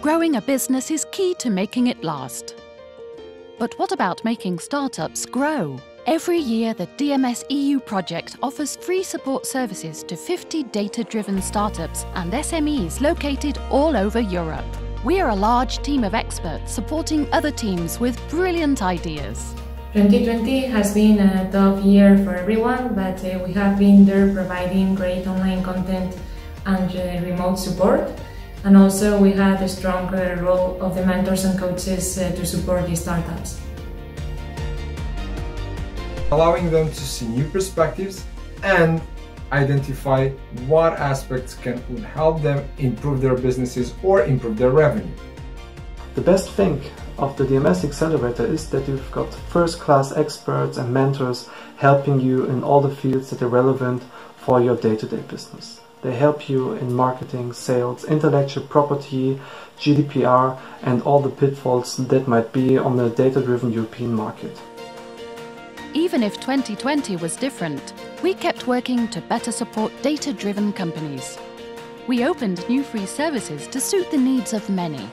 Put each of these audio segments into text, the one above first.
Growing a business is key to making it last. But what about making startups grow? Every year, the DMS EU project offers free support services to 50 data-driven startups and SMEs located all over Europe. We are a large team of experts supporting other teams with brilliant ideas. 2020 has been a tough year for everyone, but uh, we have been there providing great online content and uh, remote support. And also we had a strong uh, role of the mentors and coaches uh, to support the startups allowing them to see new perspectives and identify what aspects can help them improve their businesses or improve their revenue. The best thing of the DMS Accelerator is that you've got first-class experts and mentors helping you in all the fields that are relevant for your day-to-day -day business. They help you in marketing, sales, intellectual property, GDPR and all the pitfalls that might be on the data-driven European market. Even if 2020 was different, we kept working to better support data-driven companies. We opened new free services to suit the needs of many.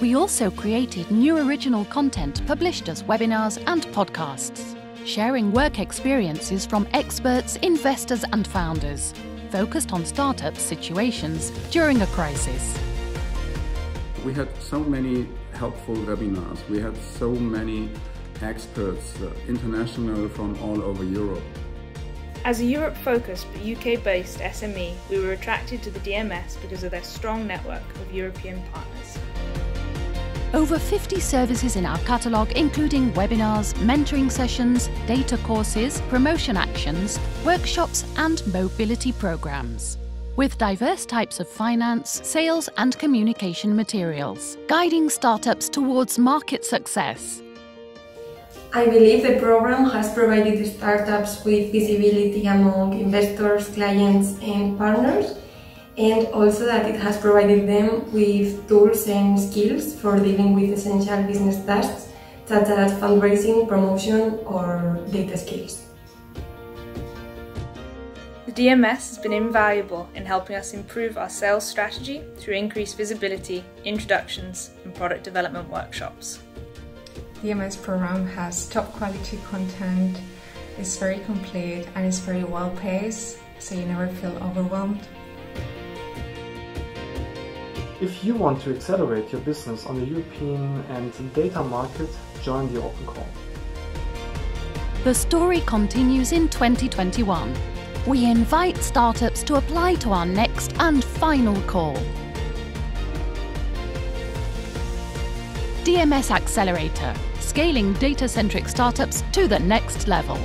We also created new original content published as webinars and podcasts, sharing work experiences from experts, investors and founders, focused on startup situations during a crisis. We had so many helpful webinars. We had so many experts, uh, international from all over Europe. As a Europe-focused but UK-based SME, we were attracted to the DMS because of their strong network of European partners. Over 50 services in our catalogue including webinars, mentoring sessions, data courses, promotion actions, workshops and mobility programmes. With diverse types of finance, sales and communication materials, guiding startups towards market success I believe the program has provided startups with visibility among investors, clients and partners and also that it has provided them with tools and skills for dealing with essential business tasks such as fundraising, promotion or data skills. The DMS has been invaluable in helping us improve our sales strategy through increased visibility, introductions and product development workshops. The DMS program has top quality content, it's very complete and it's very well paced, so you never feel overwhelmed. If you want to accelerate your business on the European and data market, join the Open Call. The story continues in 2021. We invite startups to apply to our next and final call. DMS Accelerator, scaling data-centric startups to the next level.